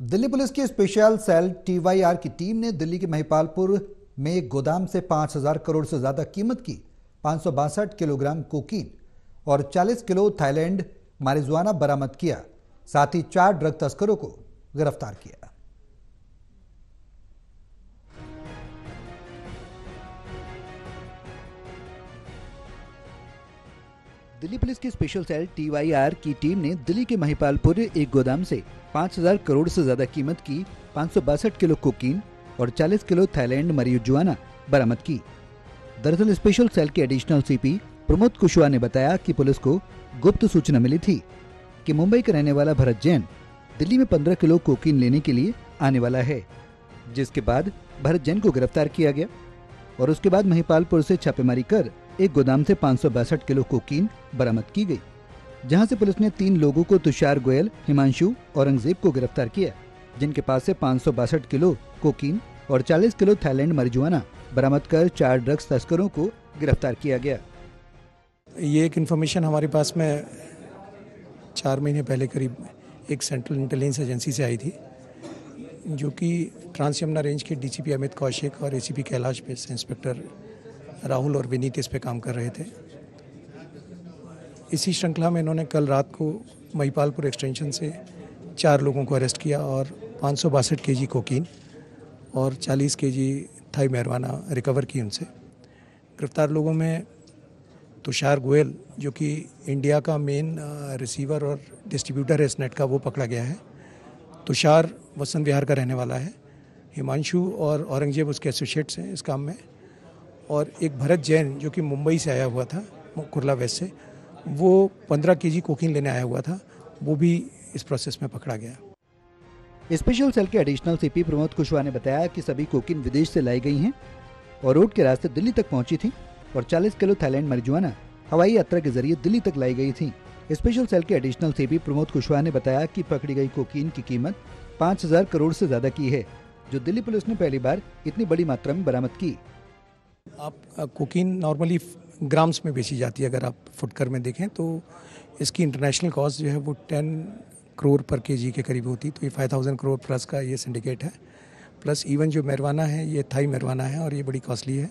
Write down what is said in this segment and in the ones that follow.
Delhi police की special cell TYR की team ने दिल्ली के महिपालपुर में एक गोदाम से 5000 करोड़ से ज़्यादा कीमत की, पाँच किलोग्राम कोकीन और 40 किलो थाईलैंड मारिजुआना बरामद किया। साथ ही चार ड्रग तस्करों को गिरफ़्तार किया। दिल्ली पुलिस की स्पेशल सेल टीवाईआर की टीम ने दिल्ली के महिपालपुर एक गोदाम से 5000 करोड़ से ज़्यादा कीमत की पाँच किलो कोकीन और 40 किलो थाईलैंड मरियुजुआना बरामद की। दरअसल स्पेशल सेल के एडिशनल सीपी प्रमोद कुशवाहा ने बताया कि पुलिस को गुप्त सूचना मिली थी कि मुंबई का रहने वाला भरत जैन दिल्ली में 15 किलो कोकीन लेने के लिए आने वाला है, जिसके बाद भरत जैन को गिरफ़्तार किया गया और उसके बाद महिपालपुर से छापेमारी कर एक गोदाम से पाँच किलो कोकीन बरामद की गई, जहाँ से पुलिस ने तीन लोगों को तुषार गोयल, हिमांशु औरंगज़ेब को गिरफ़्तार किया, जिनके पास से पाँच किलो कोकीन और 40 किलो थाईलैंड मरजुआना बरामद कर चार ड्रग्स तस्करों को गिरफ़्तार किया गया। ये एक इन्फॉर्मेशन हमारे पास में चार महीने पहले करीब एक सेंट्रल इंटेलिजेंस एजेंसी से आई थी, जो कि ट्रांस यमुना रेंज के डीसीपी अमित कौशिक और एसीपी कैलाश पे इंस्पेक्टर राहुल और विनीत इस पे काम कर रहे थे। इसी श्रृंखला में इन्होंने कल रात को महिपालपुर एक्सटेंशन से चार लोगों को अरेस्ट किया और पाँच सौ बासठ के जी कोकीन और चालीस के जी थाई मेहरवाना रिकवर की उनसे। गिरफ़्तार लोगों में तुषार गोयल, जो कि इंडिया का मेन रिसीवर और डिस्ट्रीब्यूटर है इस नेट का, वो पकड़ा गया है। तुषार वसंत विहार का रहने वाला है। हिमांशु और औरंगज़ेब उसके एसोसिएट्स हैं इस काम में। और एक भरत जैन जो कि मुंबई से आया हुआ था, कुरला वेस्ट से, वो पंद्रह के जी कोकीन लेने आया हुआ था, वो भी इस प्रोसेस में पकड़ा गया। स्पेशल सेल के एडिशनल सीपी प्रमोद कुशवाहा ने बताया कि सभी कोकीन विदेश से लाई गई हैं और रोड के रास्ते दिल्ली तक पहुँची थी और 40 किलो थाईलैंड मरिजुआना हवाई यात्रा के ज़रिए दिल्ली तक लाई गई थी। स्पेशल सेल के एडिशनल सीपी प्रमोद कुशवाहा ने बताया कि पकड़ी गई कोकीन की कीमत 5000 करोड़ से ज़्यादा की है, जो दिल्ली पुलिस ने पहली बार इतनी बड़ी मात्रा में बरामद की। आप कोकीन नॉर्मली ग्राम्स में बेची जाती है, अगर आप फुटकर में देखें तो इसकी इंटरनेशनल कॉस्ट जो है वो टेन करोड़ पर के जी के करीब होती तो ये फाइव थाउज़ेंड करोड़ प्लस का ये सिंडिकेट है। प्लस इवन जो मेरवाना है, ये थाई मेरवाना है और ये बड़ी कॉस्टली है।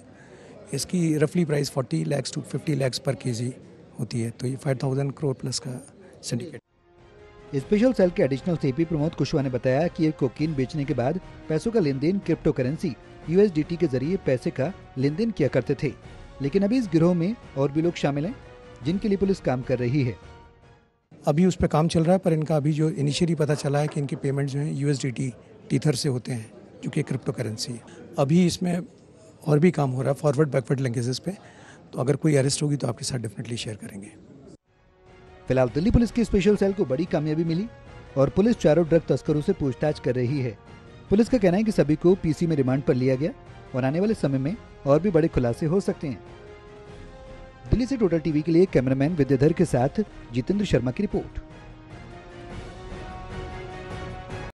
इसकी रफली price forty lakhs to fifty lakhs पर के होती है। तो ये फाइव थाउज़ेंड करोड़ प्लस का सिंडिकेट स्पेशल सेल के एडिशनल सीपी प्रमोद कुशवाहा ने बताया कि कोकीन बेचने के बाद पैसों का लेन देन क्रिप्टो करेंसी यूएसडीटी के ज़रिए पैसे का लेन देन किया करते थे। लेकिन अभी इस गिरोह में और भी लोग शामिल हैं, जिनके लिए पुलिस काम कर रही है। अभी उस पर काम चल रहा है, पर इनका अभी जो इनिशियली पता चला है कि इनके पेमेंट जो है यू टीथर से होते हैं, जो कि क्रिप्टो करेंसी है। अभी इसमें और भी काम हो रहा है फॉरवर्ड बैकवर्ड लैंग्वेजेस पे। तो अगर कोई अरेस्ट होगी तो आपके साथ डेफिनेटली शेयर करेंगे। फ़िलहाल दिल्ली पुलिस की स्पेशल सेल को बड़ी कामयाबी मिली और पुलिस चारों ड्रग तस्करों से पूछताछ कर रही है। पुलिस का कहना है कि सभी को पीसी में रिमांड पर लिया गया और आने वाले समय में और भी बड़े खुलासे हो सकते हैं। दिल्ली से टोटल टीवी के लिए कैमरामैन विद्याधर के साथ जितेंद्र शर्मा की रिपोर्ट